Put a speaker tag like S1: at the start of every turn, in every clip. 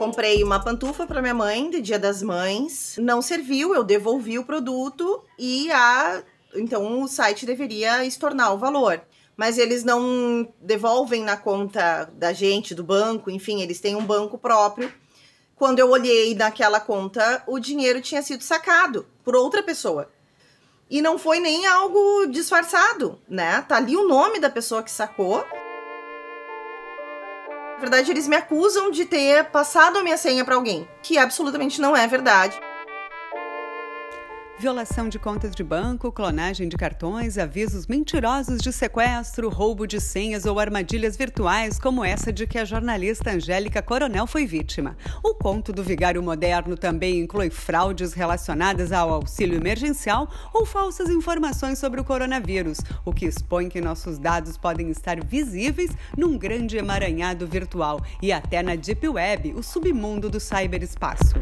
S1: Comprei uma pantufa para minha mãe de Dia das Mães. Não serviu, eu devolvi o produto e a então o site deveria estornar o valor. Mas eles não devolvem na conta da gente, do banco, enfim, eles têm um banco próprio. Quando eu olhei naquela conta, o dinheiro tinha sido sacado por outra pessoa. E não foi nem algo disfarçado, né? Tá ali o nome da pessoa que sacou. Na verdade, eles me acusam de ter passado a minha senha para alguém, que absolutamente não é verdade
S2: violação de contas de banco, clonagem de cartões, avisos mentirosos de sequestro, roubo de senhas ou armadilhas virtuais, como essa de que a jornalista Angélica Coronel foi vítima. O conto do vigário moderno também inclui fraudes relacionadas ao auxílio emergencial ou falsas informações sobre o coronavírus, o que expõe que nossos dados podem estar visíveis num grande emaranhado virtual e até na Deep Web, o submundo do cyberespaço.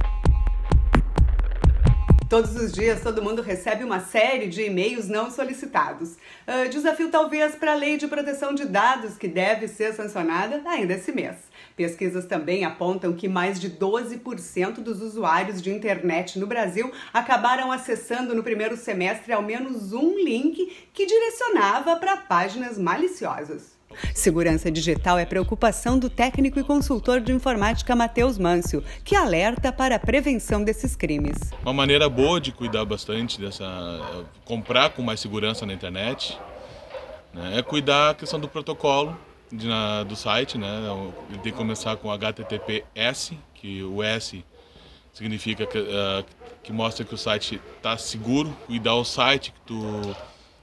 S2: Todos os dias, todo mundo recebe uma série de e-mails não solicitados. Uh, desafio, talvez, para a lei de proteção de dados, que deve ser sancionada ainda esse mês. Pesquisas também apontam que mais de 12% dos usuários de internet no Brasil acabaram acessando no primeiro semestre ao menos um link que direcionava para páginas maliciosas. Segurança digital é preocupação do técnico e consultor de informática Matheus Mâncio, que alerta para a prevenção desses crimes.
S3: Uma maneira boa de cuidar bastante dessa. comprar com mais segurança na internet né, é cuidar a questão do protocolo de, na, do site. Né, ele tem que começar com HTTPS, que o S significa que, uh, que mostra que o site está seguro, cuidar o site que tu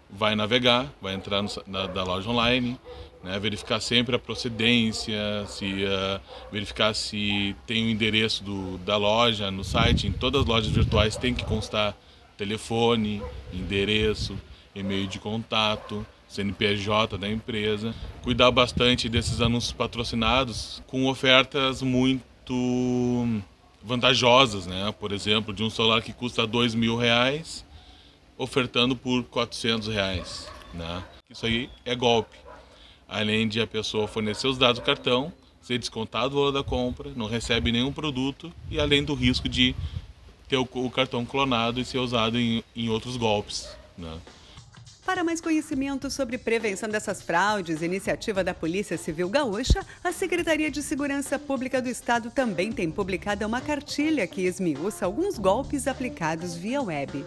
S3: vai navegar, vai entrar no, na, da loja online, né, verificar sempre a procedência, se uh, verificar se tem o endereço do, da loja no site. Em todas as lojas virtuais tem que constar telefone, endereço, e-mail de contato, CNPJ da empresa. Cuidar bastante desses anúncios patrocinados com ofertas muito vantajosas, né? Por exemplo, de um celular que custa dois mil reais ofertando por 400 reais. Né? Isso aí é golpe. Além de a pessoa fornecer os dados do cartão, ser descontado o valor da compra, não recebe nenhum produto e além do risco de ter o, cartão clonado e ser usado em, em outros golpes. Né?
S2: Para mais conhecimento sobre prevenção dessas fraudes, iniciativa da Polícia Civil Gaúcha, a Secretaria de Segurança Pública do Estado também tem publicado uma cartilha que esmiuça alguns golpes aplicados via web.